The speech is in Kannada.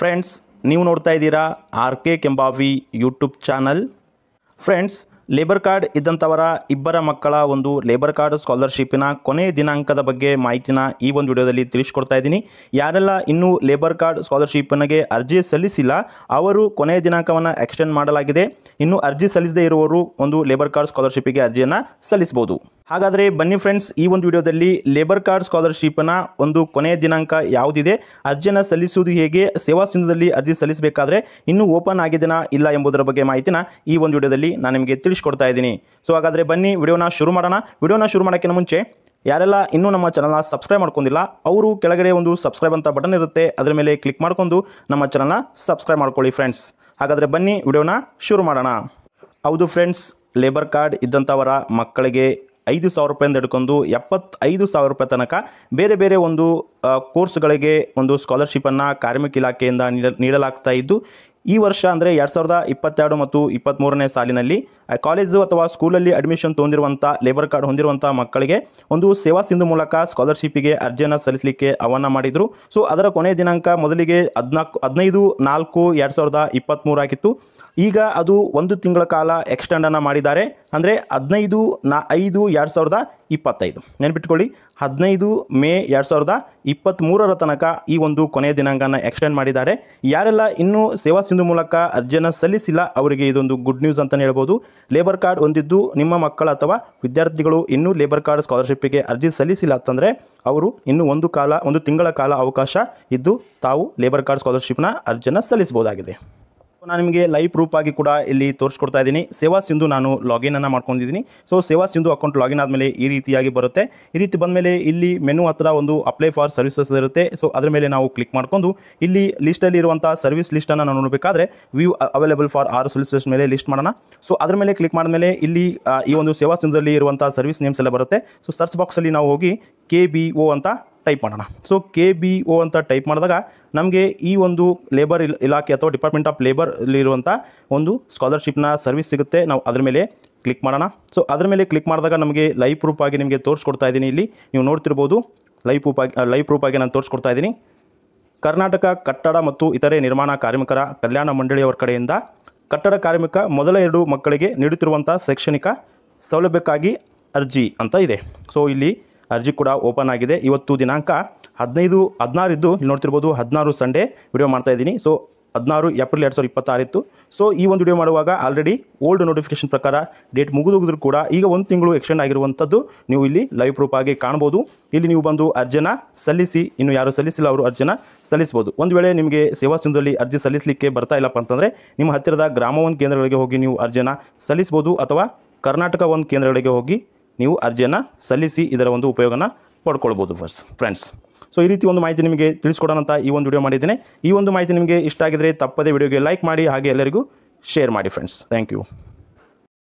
ಫ್ರೆಂಡ್ಸ್, ನೀವು ನೋಡ್ತಾ ಇದ್ದೀರಾ R K Kembhavi YouTube channel. Friends, labour card ಇದ್ದಂಥವರ ಇಬ್ಬರ ಮಕ್ಕಳ ಒಂದು ಲೇಬರ್ ಕಾರ್ಡ್ ಸ್ಕಾಲರ್ಶಿಪ್ಪಿನ ಕೊನೆ ದಿನಾಂಕದ ಬಗ್ಗೆ ಮಾಹಿತಿನ ಈ ಒಂದು ವಿಡಿಯೋದಲ್ಲಿ ತಿಳಿಸ್ಕೊಡ್ತಾ ಇದ್ದೀನಿ. ಯಾರೆಲ್ಲ ಇನ್ನೂ ಲೇಬರ್ ಕಾರ್ಡ್ ಸ್ಕಾಲರ್ಶಿಪ್ಪಿನಗೆ ಅರ್ಜಿ ಸಲ್ಲಿಸಿಲ್ಲ, ಅವರು ಕೊನೆಯ ದಿನಾಂಕವನ್ನು ಎಕ್ಸ್ಟೆಂಡ್ ಮಾಡಲಾಗಿದೆ. ಇನ್ನೂ ಅರ್ಜಿ ಸಲ್ಲಿಸದೇ ಇರುವವರು ಒಂದು ಲೇಬರ್ ಕಾರ್ಡ್ ಸ್ಕಾಲರ್ಶಿಪ್ಪಿಗೆ ಅರ್ಜಿಯನ್ನು ಸಲ್ಲಿಸಬಹುದು. ಹಾಗಾದರೆ ಬನ್ನಿ ಫ್ರೆಂಡ್ಸ್ ಈ ಒಂದು ವಿಡಿಯೋದಲ್ಲಿ ಲೇಬರ್ ಕಾರ್ಡ್ ಸ್ಕಾಲರ್ಶಿಪ್ನ ಒಂದು ಕೊನೆಯ ದಿನಾಂಕ ಯಾವುದಿದೆ, ಅರ್ಜಿಯನ್ನು ಸಲ್ಲಿಸುವುದು ಹೇಗೆ, ಸೇವಾ ಸಿಂಧುದಲ್ಲಿ ಅರ್ಜಿ ಸಲ್ಲಿಸಬೇಕಾದ್ರೆ ಇನ್ನೂ ಓಪನ್ ಆಗಿದೆನಾ ಇಲ್ಲ ಎಂಬುದರ ಬಗ್ಗೆ ಮಾಹಿತಿನ ಈ ಒಂದು ವಿಡಿಯೋದಲ್ಲಿ ನಾನು ನಿಮಗೆ ತಿಳಿಸ್ಕೊಡ್ತಾ ಇದ್ದೀನಿ. ಸೊ ಹಾಗಾದರೆ ಬನ್ನಿ ವಿಡಿಯೋನ ಶುರು ಮಾಡೋಣ. ವಿಡಿಯೋನ ಶುರು ಮಾಡೋಕ್ಕಿಂತ ಮುಂಚೆ ಯಾರೆಲ್ಲ ಇನ್ನೂ ನಮ್ಮ ಚಾನಲ್ನ ಸಬ್ಸ್ಕ್ರೈಬ್ ಮಾಡ್ಕೊಂಡಿಲ್ಲ, ಅವರು ಕೆಳಗಡೆ ಒಂದು ಸಬ್ಸ್ಕ್ರೈಬ್ ಅಂತ ಬಟನ್ ಇರುತ್ತೆ, ಅದರ ಮೇಲೆ ಕ್ಲಿಕ್ ಮಾಡ್ಕೊಂಡು ನಮ್ಮ ಚಾನಲ್ನ ಸಬ್ಸ್ಕ್ರೈಬ್ ಮಾಡ್ಕೊಳ್ಳಿ ಫ್ರೆಂಡ್ಸ್ ಹಾಗಾದರೆ ಬನ್ನಿ ವಿಡಿಯೋನ ಶುರು ಮಾಡೋಣ. ಹೌದು ಫ್ರೆಂಡ್ಸ್ ಲೇಬರ್ ಕಾರ್ಡ್ ಇದ್ದಂಥವರ ಮಕ್ಕಳಿಗೆ ಐದು ಸಾವಿರ ರೂಪಾಯಿಂದ ಹಿಡ್ಕೊಂಡು ಎಪ್ಪತ್ತೈದು ಸಾವಿರ ರೂಪಾಯಿ ತನಕ ಬೇರೆ ಬೇರೆ ಒಂದು ಕೋರ್ಸ್ಗಳಿಗೆ ಒಂದು ಸ್ಕಾಲರ್ಶಿಪ್ಪನ್ನು ಕಾರ್ಮಿಕ ಇಲಾಖೆಯಿಂದ ನೀಡ, ನೀಡಲಾಗ್ತಾ ಇದ್ದು, ಈ ವರ್ಷ ಅಂದರೆ ಎರಡು ಸಾವಿರದ ಇಪ್ಪತ್ತೆರಡು ಮತ್ತು ಇಪ್ಪತ್ತ್ಮೂರನೇ ಸಾಲಿನಲ್ಲಿ ಕಾಲೇಜು ಅಥವಾ ಸ್ಕೂಲಲ್ಲಿ ಅಡ್ಮಿಷನ್ ತೊಗೊಂಡಿರುವಂಥ ಲೇಬರ್ ಕಾರ್ಡ್ ಹೊಂದಿರುವಂಥ ಮಕ್ಕಳಿಗೆ ಒಂದು ಸೇವಾ ಸಿಂಧು ಮೂಲಕ ಸ್ಕಾಲರ್ಶಿಪ್ಪಿಗೆ ಅರ್ಜಿಯನ್ನು ಸಲ್ಲಿಸಲಿಕ್ಕೆ ಆಹ್ವಾನ ಮಾಡಿದರು. ಸೊ, ಅದರ ಕೊನೆಯ ದಿನಾಂಕ ಮೊದಲಿಗೆ ಹದಿನಾಲ್ಕು, ಹದಿನೈದು, ನಾಲ್ಕು, ಎರಡು ಸಾವಿರದ ಇಪ್ಪತ್ತ್ಮೂರು ಆಗಿತ್ತು. ಈಗ ಅದು ಒಂದು ತಿಂಗಳ ಕಾಲ ಎಕ್ಸ್ಟೆಂಡನ್ನು ಮಾಡಿದ್ದಾರೆ. ಅಂದರೆ ಹದಿನೈದು, ನಾ, ಐದು, ಎರಡು ಸಾವಿರದ ಇಪ್ಪತ್ತೈದು. ನೆನ್ಪಿಟ್ಕೊಳ್ಳಿ. ಹದಿನೈದು, ಮೇ, ಎರಡು ಸಾವಿರದ ಇಪ್ಪತ್ತ್ಮೂರರ ತನಕ ಈ ಒಂದು ಕೊನೆಯ ದಿನಾಂಕನ ಎಕ್ಸ್ಟೆಂಡ್ ಮಾಡಿದ್ದಾರೆ. ಯಾರೆಲ್ಲ ಇನ್ನೂ ಸೇವಾ ಸಿಂಧು ಮೂಲಕ ಅರ್ಜಿಯನ್ನು ಸಲ್ಲಿಸಿಲ್ಲ, ಅವರಿಗೆ ಇದೊಂದು ಗುಡ್ ನ್ಯೂಸ್ ಅಂತಲೇ ಹೇಳ್ಬೋದು. ಲೇಬರ್ ಕಾರ್ಡ್ ಹೊಂದಿದ್ದು ನಿಮ್ಮ ಮಕ್ಕಳು ಅಥವಾ ವಿದ್ಯಾರ್ಥಿಗಳು ಇನ್ನೂ ಲೇಬರ್ ಕಾರ್ಡ್ ಸ್ಕಾಲರ್ಶಿಪ್ಪಿಗೆ ಅರ್ಜಿ ಸಲ್ಲಿಸಿಲ್ಲ ಅಂತಂದರೆ ಅವರು ಇನ್ನೂ ಒಂದು ಕಾಲ, ಒಂದು ತಿಂಗಳ ಕಾಲ ಅವಕಾಶ ಇದ್ದು ತಾವು ಲೇಬರ್ ಕಾರ್ಡ್ ಸ್ಕಾಲರ್ಶಿಪ್ನ ಅರ್ಜಿಯನ್ನು ಸಲ್ಲಿಸಬಹುದಾಗಿದೆ. ನಾನು ನಿಮಗೆ ಲೈವ್ ಪ್ರೂಫ್ ಆಗಿ ಕೂಡ ಇಲ್ಲಿ ತೋರಿಸ್ಕೊಡ್ತಾ ಇದ್ದೀನಿ. ಸೇವಾ ಸಿಂಧು ನಾನು ಲಾಗಿನ್ ಅನ್ನು ಮಾಡ್ಕೊಂಡಿದ್ದೀನಿ. ಸೊ ಸೇವಾ ಸಿಂಧು ಅಕೌಂಟ್ ಲಾಗಿನ್ ಆದಮೇಲೆ ಈ ರೀತಿಯಾಗಿ ಬರುತ್ತೆ. ಈ ರೀತಿ ಬಂದಮೇಲೆ ಇಲ್ಲಿ ಮೆನು ಹತ್ರ ಒಂದು ಅಪ್ಲೈ ಫಾರ್ ಸರ್ವಿಸಸ್ ಇರುತ್ತೆ. ಸೊ ಅದರ ಮೇಲೆ ನಾವು ಕ್ಲಿಕ್ ಮಾಡ್ಕೊಂಡು ಇಲ್ಲಿ ಲಿಸ್ಟಲ್ಲಿ ಇರುವಂಥ ಸರ್ವಿಸ್ ಲಿಸ್ಟನ್ನು ನಾನು ನೋಡಬೇಕಾದ್ರೆ view available for our services ಮೇಲೆ ಲಿಸ್ಟ್ ಮಾಡೋಣ. ಸೊ ಅದರ ಮೇಲೆ ಕ್ಲಿಕ್ ಮಾಡಿದ್ಮೇಲೆ ಇಲ್ಲಿ ಈ ಒಂದು ಸೇವಾ ಸಿಂಧುದಲ್ಲಿ ಇರುವಂಥ ಸರ್ವಿಸ್ ನೇಮ್ಸ್ ಎಲ್ಲ ಬರುತ್ತೆ. ಸೊ ಸರ್ಚ್ ಬಾಕ್ಸಲ್ಲಿ ನಾವು ಹೋಗಿ ಕೆ ಬಿ ಓ ಅಂತ ಟೈಪ್ ಮಾಡೋಣ. ಸೊ ಕೆ ಬಿ ಒ ಅಂತ ಟೈಪ್ ಮಾಡಿದಾಗ ನಮಗೆ ಈ ಒಂದು ಲೇಬರ್ ಇಲಾಖೆ ಅಥವಾ ಡಿಪಾರ್ಟ್ಮೆಂಟ್ ಆಫ್ ಲೇಬರ್ಲಿರುವಂಥ ಒಂದು ಸ್ಕಾಲರ್ಶಿಪ್ನ ಸರ್ವಿಸ್ ಸಿಗುತ್ತೆ. ನಾವು ಅದರ ಮೇಲೆ ಕ್ಲಿಕ್ ಮಾಡೋಣ. ಸೊ ಅದರ ಮೇಲೆ ಕ್ಲಿಕ್ ಮಾಡಿದಾಗ ನಮಗೆ ಲೈವ್ ಪ್ರೂಫ್ ಆಗಿ ನಿಮಗೆ ತೋರಿಸ್ಕೊಡ್ತಾ ಇದ್ದೀನಿ ಇಲ್ಲಿ. ನೀವು ನೋಡ್ತಿರ್ಬೋದು ಲೈವ್ ಪ್ರೂಫ್ ಆಗಿ ಲೈವ್ ಪ್ರೂಫ್ ಆಗಿ ನಾನು ತೋರಿಸ್ಕೊಡ್ತಾ ಇದ್ದೀನಿ. ಕರ್ನಾಟಕ ಕಟ್ಟಡ ಮತ್ತು ಇತರೆ ನಿರ್ಮಾಣ ಕಾರ್ಮಿಕರ ಕಲ್ಯಾಣ ಮಂಡಳಿಯವರ ಕಡೆಯಿಂದ ಕಟ್ಟಡ ಕಾರ್ಮಿಕ ಮೊದಲ ಎರಡು ಮಕ್ಕಳಿಗೆ ನೀಡುತ್ತಿರುವಂಥ ಶೈಕ್ಷಣಿಕ ಸೌಲಭ್ಯಕ್ಕಾಗಿ ಅರ್ಜಿ ಅಂತ ಇದೆ. ಸೊ ಇಲ್ಲಿ ಅರ್ಜಿ ಕೂಡ ಓಪನ್ ಆಗಿದೆ. ಇವತ್ತು ದಿನಾಂಕ ಹದಿನೈದು ಹದಿನಾರು ಇದ್ದು ಇಲ್ಲಿ ನೋಡ್ತಿರ್ಬೋದು ಹದಿನಾರು ಸಂಡೇ ವಿಡಿಯೋ ಮಾಡ್ತಾ ಇದ್ದೀನಿ. ಸೊ, ಹದಿನಾರು, ಏಪ್ರಿಲ್ ಎರಡು ಸಾವಿರದ ಇಪ್ಪತ್ತಾರಿತ್ತು. ಸೊ, ಈ ಒಂದು ವಿಡಿಯೋ ಮಾಡುವಾಗ ಆಲ್ರೆಡಿ ಓಲ್ಡ್ ನೋಟಿಫಿಕೇಶನ್ ಪ್ರಕಾರ ಡೇಟ್ ಮುಗಿದೋಗಿದ್ರು ಕೂಡ ಈಗ ಒಂದು ತಿಂಗಳು ಎಕ್ಸ್ಟೆಂಡ್ ಆಗಿರುವಂಥದ್ದು ನೀವು ಇಲ್ಲಿ ಲೈವ್ ಪ್ರೂಫ್ ಆಗಿ ಕಾಣ್ಬೋದು. ಇಲ್ಲಿ ನೀವು ಬಂದು ಅರ್ಜಿನ ಸಲ್ಲಿಸಿ, ಇನ್ನು ಯಾರು ಸಲ್ಲಿಸಿಲ್ಲ ಅವರು ಅರ್ಜಿನ ಸಲ್ಲಿಸ್ಬೋದು ಒಂದು ವೇಳೆ ನಿಮಗೆ ಸೇವಾ ಸಿಂಧುದಲ್ಲಿ ಅರ್ಜಿ ಸಲ್ಲಿಸಲಿಕ್ಕೆ ಬರ್ತಾ ಇಲ್ಲಪ್ಪ ಅಂತಂದರೆ ನಿಮ್ಮ ಹತ್ತಿರದ ಗ್ರಾಮ ಒಂದು ಕೇಂದ್ರಗಳಿಗೆ ಹೋಗಿ ನೀವು ಅರ್ಜಿನ ಸಲ್ಲಿಸ್ಬೋದು ಅಥವಾ ಕರ್ನಾಟಕ ಒಂದು ಕೇಂದ್ರಗಳಿಗೆ ಹೋಗಿ ನೀವು ಅರ್ಜಿಯನ್ನು ಸಲ್ಲಿಸಿ ಇದರ ಒಂದು ಉಪಯೋಗನ ಪಡ್ಕೊಳ್ಬೋದು ಫಸ್ಟ್ ಫ್ರೆಂಡ್ಸ್ ಸೊ ಈ ರೀತಿ ಒಂದು ಮಾಹಿತಿ ನಿಮಗೆ ತಿಳಿಸ್ಕೊಡೋಣ ಅಂತ ಈ ಒಂದು ವಿಡಿಯೋ ಮಾಡಿದ್ದೇನೆ. ಈ ಒಂದು ಮಾಹಿತಿ ನಿಮಗೆ ಇಷ್ಟ ಆಗಿದರೆ ತಪ್ಪದೇ ವಿಡಿಯೋಗೆ ಲೈಕ್ ಮಾಡಿ ಹಾಗೆ ಎಲ್ಲರಿಗೂ ಶೇರ್ ಮಾಡಿ ಫ್ರೆಂಡ್ಸ್ ಥ್ಯಾಂಕ್ ಯು